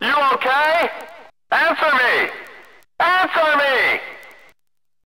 You okay? Answer me! Answer me!